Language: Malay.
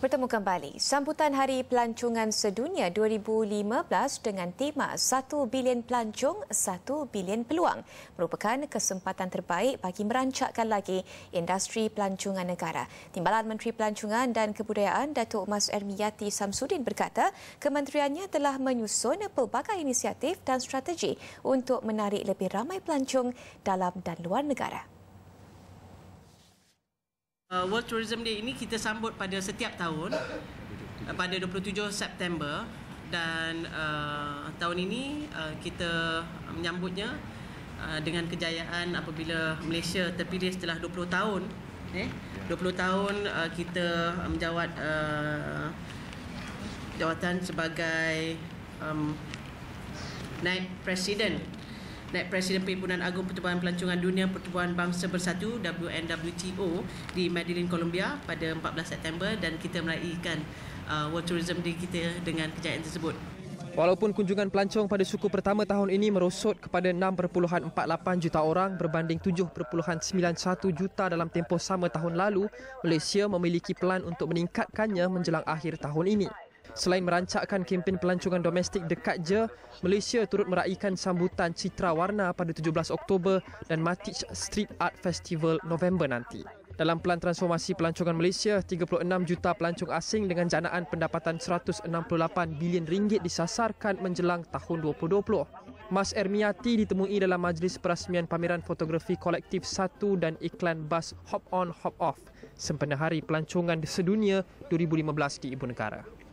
Bertemu kembali. Sambutan Hari Pelancongan Sedunia 2015 dengan tema 1 bilion pelancong, 1 bilion peluang merupakan kesempatan terbaik bagi merancakkan lagi industri pelancongan negara. Timbalan Menteri Pelancongan dan Kebudayaan Datuk Mas Ermiyati Samsudin berkata, kementeriannya telah menyusun pelbagai inisiatif dan strategi untuk menarik lebih ramai pelancong dalam dan luar negara. Uh, World Tourism Day ini kita sambut pada setiap tahun uh, pada 27 September. Dan uh, tahun ini uh, kita menyambutnya uh, dengan kejayaan apabila Malaysia terpilih setelah 20 tahun. Eh 20 tahun uh, kita menjawat uh, jawatan sebagai um, naib presiden Naib Presiden Perhimpunan Agung Pertubuhan Pelancongan Dunia Pertubuhan Bangsa Bersatu WNWTO di Medellin, Colombia pada 14 September dan kita meraihkan uh, World Tourism Day kita dengan kejayaan tersebut. Walaupun kunjungan pelancong pada suku pertama tahun ini merosot kepada 6.48 juta orang berbanding 7.91 juta dalam tempoh sama tahun lalu, Malaysia memiliki pelan untuk meningkatkannya menjelang akhir tahun ini. Selain merancakkan kempen pelancongan domestik dekat je, Malaysia turut meraihkan sambutan Citra Warna pada 17 Oktober dan Matic Street Art Festival November nanti. Dalam pelan transformasi pelancongan Malaysia, 36 juta pelancong asing dengan janaan pendapatan 168 bilion ringgit disasarkan menjelang tahun 2020. Mas Ermiati ditemui dalam majlis perasmian pameran fotografi kolektif 1 dan iklan bas Hop On Hop Off sempena Hari Pelancongan Sedunia 2015 di Ibu Negara.